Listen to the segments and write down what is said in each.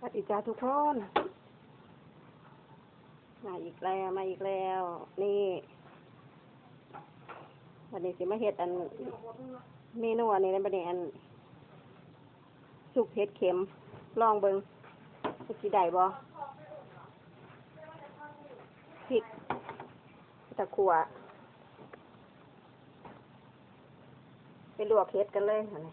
สวัสดีจ้าทุกคน มาอีกแล้วมาอีกแล้ว นี่ วันนี้สิมาเฮ็ดอันเมนูอันนี้ในประเด็นอันสุกเห็ดเข็ม ลองเบิงว่าสิได้บ่พริกตะขัวไปลวกเห็ดกันเลยอันนี้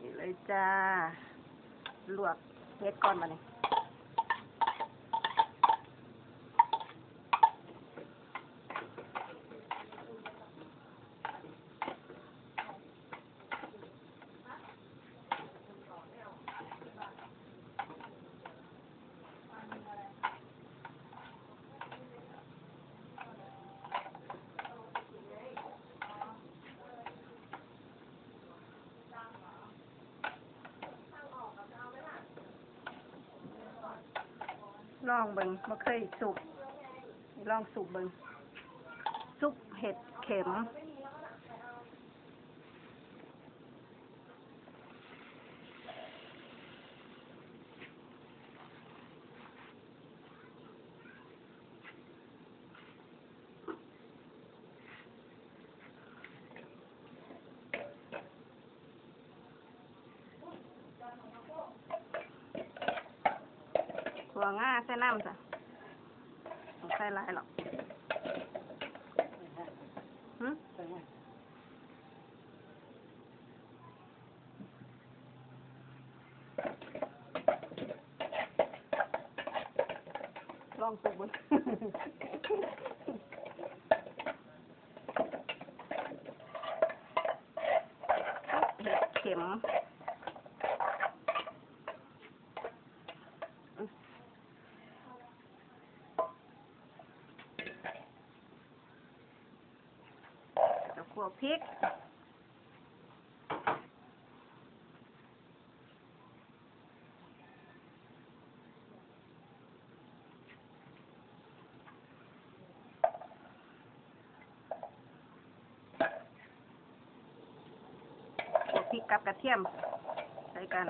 นี่เลยจ้า ลวกเฮ็ดก่อนมาเนี่ย ลองเบิงบ่เคยสุกลองสุกเบิงซุปเห็ดเข็ม ถั่ว ง่าใส่น้ำจ้ะไม่ใส่หลายหรอกหึลองสุกบนเห็ดเข็ม กัวพริกขัวพริกกับกระเทียมใส่กัน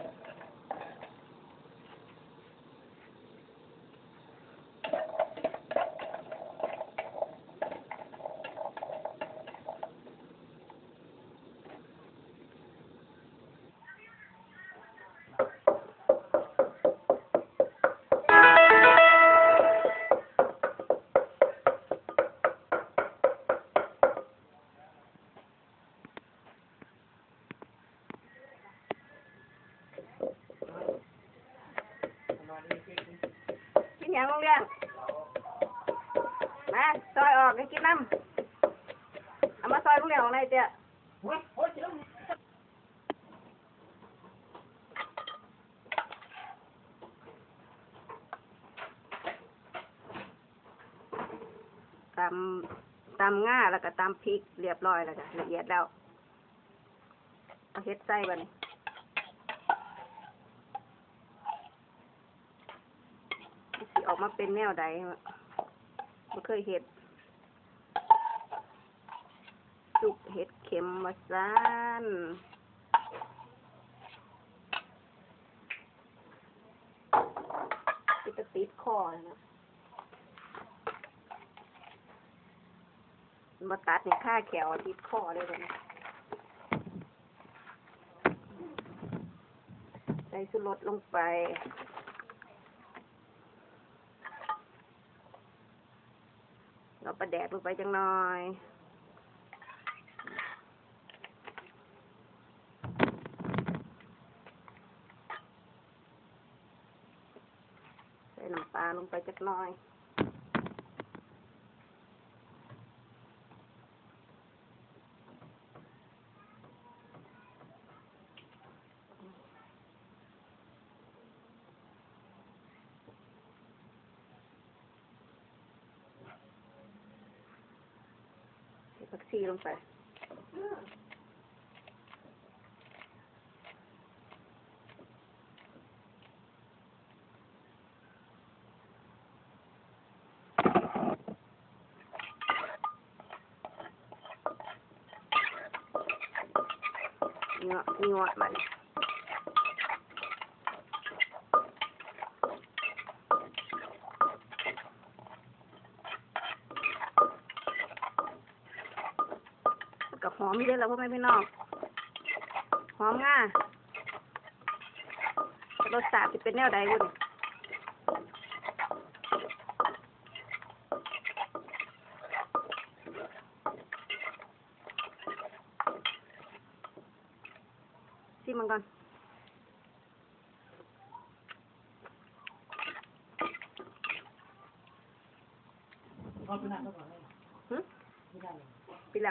ยงโรงเรียนมาซอยออกให้กินน้ำเอามาซอยโรงเรียนของนายเจ้าตำตำง่าแล้วก็ตำพริกเรียบร้อยแล้วจ้ะละเอียดแล้วเอาเฮ็ดไส้บ่นี่ สิออกมาเป็นแนวใดไม่เคยเห็ดสุกเห็ดเข็มมาซานติดตะติดคอเลยนะมาตัดในข้าแขวติดคอเลยเลยใส่สุรสลงไป เราประแดดลงไปจังหน่อยใส่น้ำปลาลงไปจักหน่อย ใส่ผักชีลงไป ใเงาะมีเงาะมัน กับหอมเยอะแล้วพ่อแม่พี่น้องหอมง่ารสชาติจะเป็นแนวใดบุญชิมมันก่อนพอขนาดนั้นก่อนเลยหึไม่ได้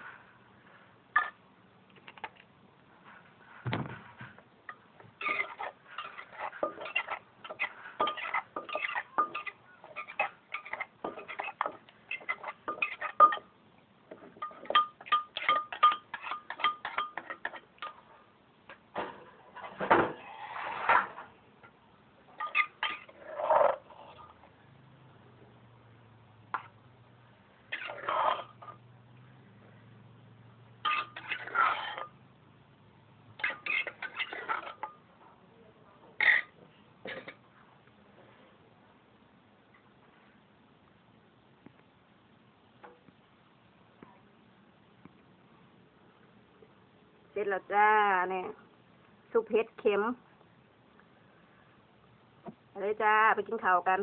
ร็จแล้วจ้าเนี่ยซุปเห็ดเข็มอะไรจ้า ไปกินข้าวกัน